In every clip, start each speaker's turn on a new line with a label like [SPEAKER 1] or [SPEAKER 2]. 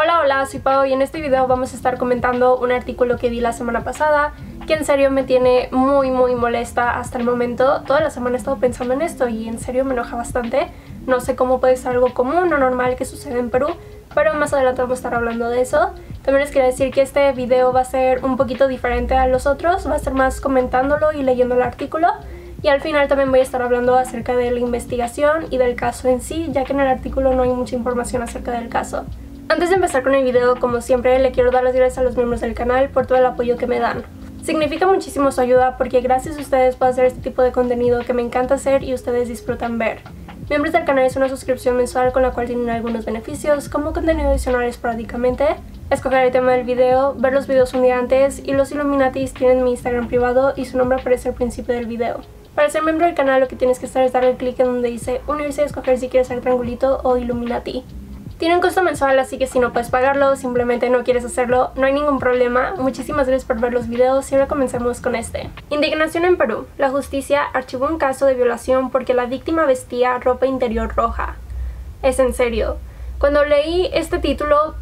[SPEAKER 1] Hola, hola, soy Pau y en este video vamos a estar comentando un artículo que vi la semana pasada que en serio me tiene muy muy molesta hasta el momento. Toda la semana he estado pensando en esto y en serio me enoja bastante. No sé cómo puede ser algo común o normal que sucede en Perú, pero más adelante vamos a estar hablando de eso. También les quería decir que este video va a ser un poquito diferente a los otros, va a ser más comentándolo y leyendo el artículo. Y al final también voy a estar hablando acerca de la investigación y del caso en sí, ya que en el artículo no hay mucha información acerca del caso. Antes de empezar con el video, como siempre, le quiero dar las gracias a los miembros del canal por todo el apoyo que me dan. Significa muchísimo su ayuda porque gracias a ustedes puedo hacer este tipo de contenido que me encanta hacer y ustedes disfrutan ver. Miembros del canal es una suscripción mensual con la cual tienen algunos beneficios, como contenido adicional esporádicamente, escoger el tema del video, ver los videos un día antes y los Illuminatis tienen mi Instagram privado y su nombre aparece al principio del video. Para ser miembro del canal lo que tienes que hacer es darle clic en donde dice unirse y escoger si quieres ser triangulito o Illuminati. Tiene un costo mensual, así que si no puedes pagarlo, simplemente no quieres hacerlo, no hay ningún problema. Muchísimas gracias por ver los videos y ahora comencemos con este. Indignación en Perú. La justicia archivó un caso de violación porque la víctima vestía ropa interior roja. Es en serio. Cuando leí este título,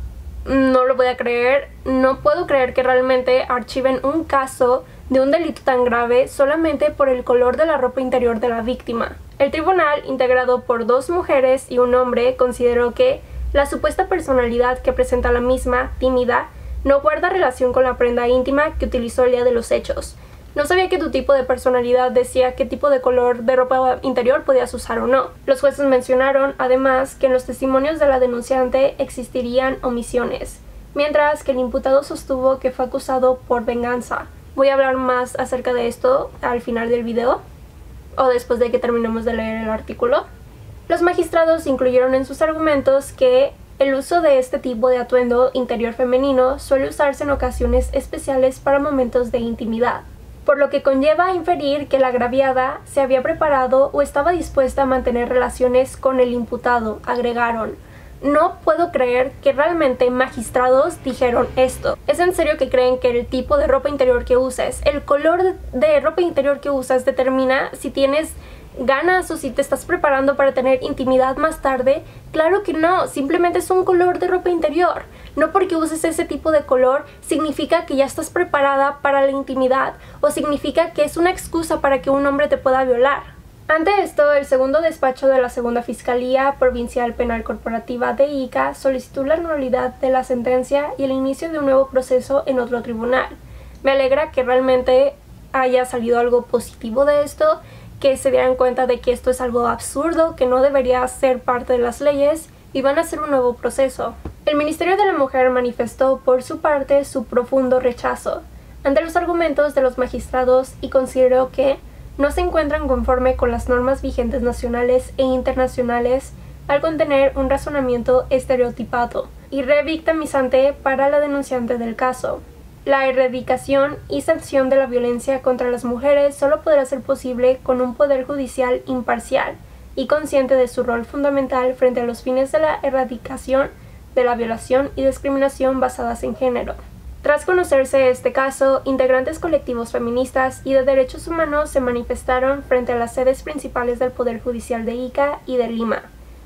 [SPEAKER 1] no lo voy a creer. No puedo creer que realmente archiven un caso de un delito tan grave solamente por el color de la ropa interior de la víctima. El tribunal, integrado por dos mujeres y un hombre, consideró que la supuesta personalidad que presenta la misma, tímida, no guarda relación con la prenda íntima que utilizó el día de los hechos. No sabía que tu tipo de personalidad decía qué tipo de color de ropa interior podías usar o no. Los jueces mencionaron, además, que en los testimonios de la denunciante existirían omisiones, mientras que el imputado sostuvo que fue acusado por venganza. Voy a hablar más acerca de esto al final del video, o después de que terminemos de leer el artículo. Los magistrados incluyeron en sus argumentos que el uso de este tipo de atuendo interior femenino suele usarse en ocasiones especiales para momentos de intimidad, por lo que conlleva a inferir que la agraviada se había preparado o estaba dispuesta a mantener relaciones con el imputado, agregaron. No puedo creer que realmente magistrados dijeron esto. ¿Es en serio que creen que el tipo de ropa interior que usas, el color de ropa interior que usas determina si tienes ganas o si te estás preparando para tener intimidad más tarde, claro que no, simplemente es un color de ropa interior. No porque uses ese tipo de color significa que ya estás preparada para la intimidad o significa que es una excusa para que un hombre te pueda violar. Ante esto, el segundo despacho de la Segunda Fiscalía Provincial Penal Corporativa de Ica solicitó la nulidad de la sentencia y el inicio de un nuevo proceso en otro tribunal. Me alegra que realmente haya salido algo positivo de esto que se dieran cuenta de que esto es algo absurdo, que no debería ser parte de las leyes y van a hacer un nuevo proceso. El Ministerio de la Mujer manifestó por su parte su profundo rechazo ante los argumentos de los magistrados y consideró que no se encuentran conforme con las normas vigentes nacionales e internacionales al contener un razonamiento estereotipado y revictimizante para la denunciante del caso. La erradicación y sanción de la violencia contra las mujeres solo podrá ser posible con un poder judicial imparcial y consciente de su rol fundamental frente a los fines de la erradicación de la violación y discriminación basadas en género. Tras conocerse este caso, integrantes colectivos feministas y de derechos humanos se manifestaron frente a las sedes principales del Poder Judicial de Ica y de Lima,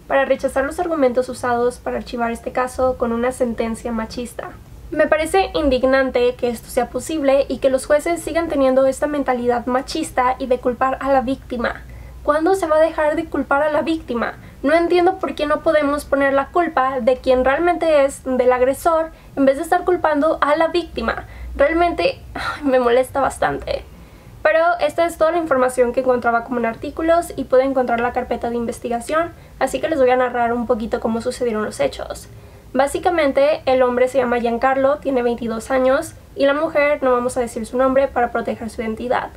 [SPEAKER 1] para rechazar los argumentos usados para archivar este caso con una sentencia machista. Me parece indignante que esto sea posible y que los jueces sigan teniendo esta mentalidad machista y de culpar a la víctima. ¿Cuándo se va a dejar de culpar a la víctima? No entiendo por qué no podemos poner la culpa de quien realmente es del agresor en vez de estar culpando a la víctima. Realmente me molesta bastante. Pero esta es toda la información que encontraba como en artículos y pude encontrar la carpeta de investigación, así que les voy a narrar un poquito cómo sucedieron los hechos. Básicamente, el hombre se llama Giancarlo, tiene 22 años, y la mujer no vamos a decir su nombre para proteger su identidad.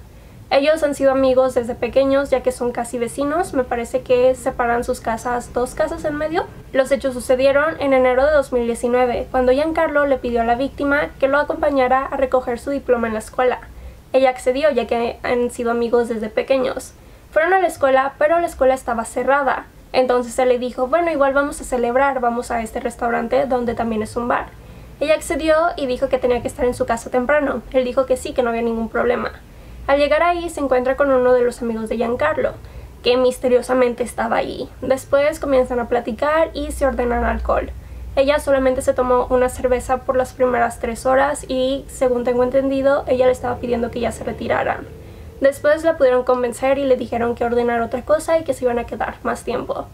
[SPEAKER 1] Ellos han sido amigos desde pequeños ya que son casi vecinos, me parece que separan sus casas dos casas en medio. Los hechos sucedieron en enero de 2019, cuando Giancarlo le pidió a la víctima que lo acompañara a recoger su diploma en la escuela. Ella accedió ya que han sido amigos desde pequeños. Fueron a la escuela, pero la escuela estaba cerrada. Entonces él le dijo, bueno, igual vamos a celebrar, vamos a este restaurante donde también es un bar. Ella accedió y dijo que tenía que estar en su casa temprano. Él dijo que sí, que no había ningún problema. Al llegar ahí se encuentra con uno de los amigos de Giancarlo, que misteriosamente estaba ahí. Después comienzan a platicar y se ordenan alcohol. Ella solamente se tomó una cerveza por las primeras tres horas y, según tengo entendido, ella le estaba pidiendo que ya se retirara. Después la pudieron convencer y le dijeron que ordenara otra cosa y que se iban a quedar más tiempo.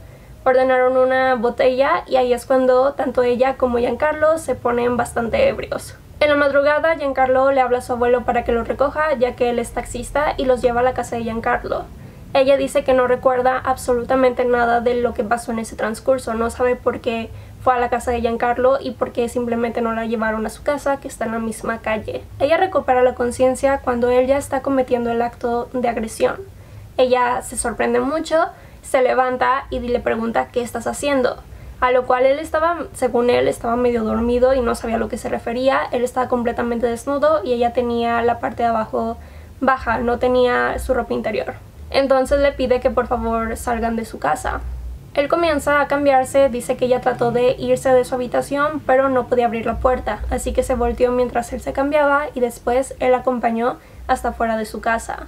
[SPEAKER 1] Ordenaron una botella y ahí es cuando tanto ella como Giancarlo se ponen bastante ebrios. En la madrugada, Giancarlo le habla a su abuelo para que lo recoja, ya que él es taxista, y los lleva a la casa de Giancarlo. Ella dice que no recuerda absolutamente nada de lo que pasó en ese transcurso, no sabe por qué fue a la casa de Giancarlo y por qué simplemente no la llevaron a su casa, que está en la misma calle. Ella recupera la conciencia cuando él ya está cometiendo el acto de agresión. Ella se sorprende mucho, se levanta y le pregunta qué estás haciendo. A lo cual él estaba, según él, estaba medio dormido y no sabía a lo que se refería. Él estaba completamente desnudo y ella tenía la parte de abajo baja, no tenía su ropa interior. Entonces le pide que por favor salgan de su casa. Él comienza a cambiarse, dice que ella trató de irse de su habitación, pero no podía abrir la puerta, así que se volteó mientras él se cambiaba y después él acompañó hasta fuera de su casa.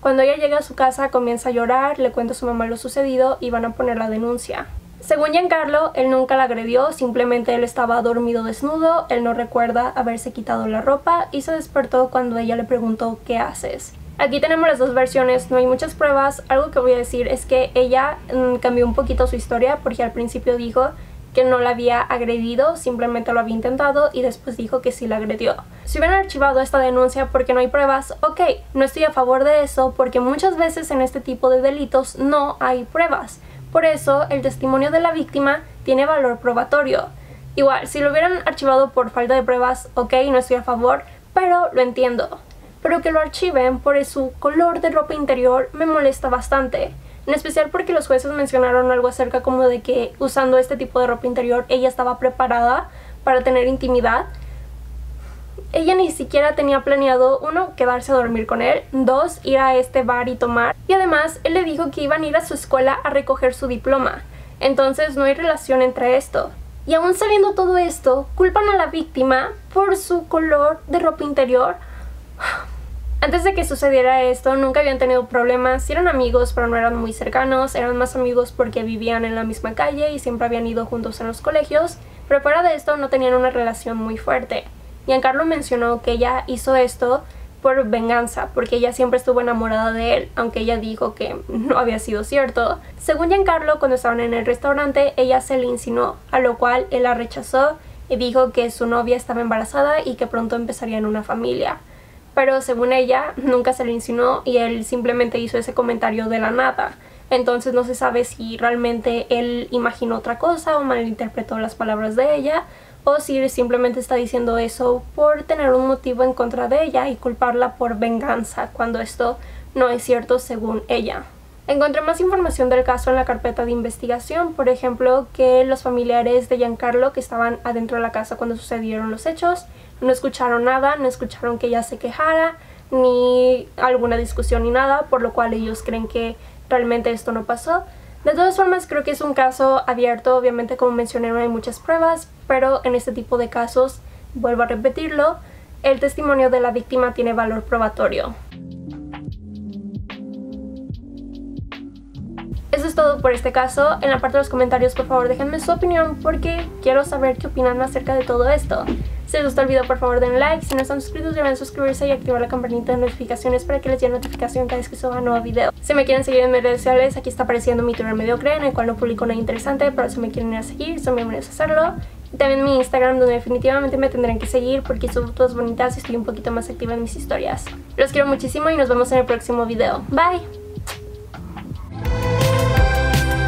[SPEAKER 1] Cuando ella llega a su casa comienza a llorar, le cuenta a su mamá lo sucedido y van a poner la denuncia. Según Giancarlo, él nunca la agredió, simplemente él estaba dormido desnudo, él no recuerda haberse quitado la ropa y se despertó cuando ella le preguntó ¿qué haces? Aquí tenemos las dos versiones, no hay muchas pruebas. Algo que voy a decir es que ella mm, cambió un poquito su historia porque al principio dijo que no la había agredido, simplemente lo había intentado y después dijo que sí la agredió. Si hubieran archivado esta denuncia porque no hay pruebas, ok, no estoy a favor de eso porque muchas veces en este tipo de delitos no hay pruebas. Por eso el testimonio de la víctima tiene valor probatorio. Igual, si lo hubieran archivado por falta de pruebas, ok, no estoy a favor, pero lo entiendo pero que lo archiven por su color de ropa interior me molesta bastante. En especial porque los jueces mencionaron algo acerca como de que usando este tipo de ropa interior ella estaba preparada para tener intimidad. Ella ni siquiera tenía planeado, uno, quedarse a dormir con él, dos, ir a este bar y tomar. Y además, él le dijo que iban a ir a su escuela a recoger su diploma. Entonces no hay relación entre esto. Y aún sabiendo todo esto, culpan a la víctima por su color de ropa interior. Antes de que sucediera esto, nunca habían tenido problemas, eran amigos pero no eran muy cercanos, eran más amigos porque vivían en la misma calle y siempre habían ido juntos en los colegios, pero fuera de esto no tenían una relación muy fuerte. Giancarlo mencionó que ella hizo esto por venganza, porque ella siempre estuvo enamorada de él, aunque ella dijo que no había sido cierto. Según Giancarlo, cuando estaban en el restaurante, ella se le insinuó, a lo cual él la rechazó y dijo que su novia estaba embarazada y que pronto empezarían una familia pero según ella nunca se le insinuó y él simplemente hizo ese comentario de la nada. Entonces no se sabe si realmente él imaginó otra cosa o malinterpretó las palabras de ella o si simplemente está diciendo eso por tener un motivo en contra de ella y culparla por venganza cuando esto no es cierto según ella. Encontré más información del caso en la carpeta de investigación, por ejemplo, que los familiares de Giancarlo que estaban adentro de la casa cuando sucedieron los hechos no escucharon nada, no escucharon que ella se quejara, ni alguna discusión ni nada, por lo cual ellos creen que realmente esto no pasó. De todas formas, creo que es un caso abierto, obviamente como mencioné no hay muchas pruebas, pero en este tipo de casos, vuelvo a repetirlo, el testimonio de la víctima tiene valor probatorio. Eso es todo por este caso. En la parte de los comentarios por favor déjenme su opinión porque quiero saber qué opinan acerca de todo esto. Si les gustó el video por favor den like, si no están suscritos deben suscribirse y activar la campanita de notificaciones para que les llegue notificación cada vez que suba un nuevo video. Si me quieren seguir en mis redes sociales, aquí está apareciendo mi Twitter mediocre en el cual no publico nada interesante, pero si me quieren ir a seguir, son bienvenidos a hacerlo. Y también mi Instagram donde definitivamente me tendrán que seguir porque subo fotos bonitas y estoy un poquito más activa en mis historias. Los quiero muchísimo y nos vemos en el próximo video. Bye!